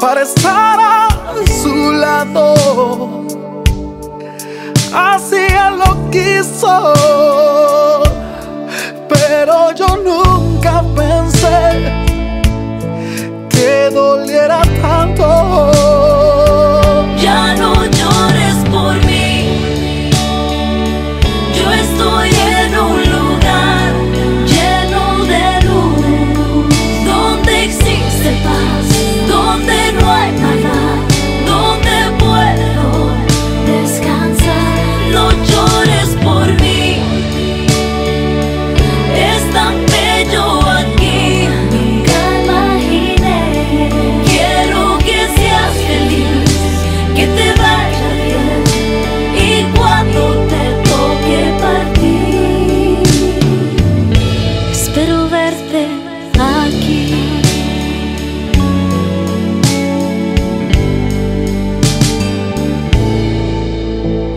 para estar a su lado. Así él lo quiso,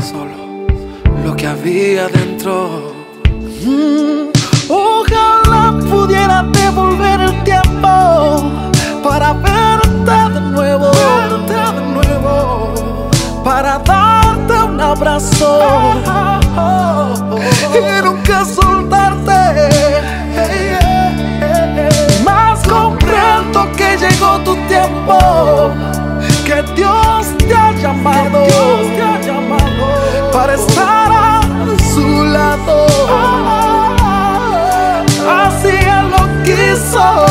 solo lo que había dentro. Mm, ojalá pudiera devolver el tiempo para verte de nuevo, verte de nuevo, para darte un abrazo y nunca soltarte. Más comprendo que llegó tu tiempo, que Dios te ha llamado, para estar a su lado. Así Él lo quiso,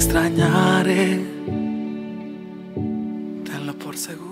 extrañaré, tenlo por seguro.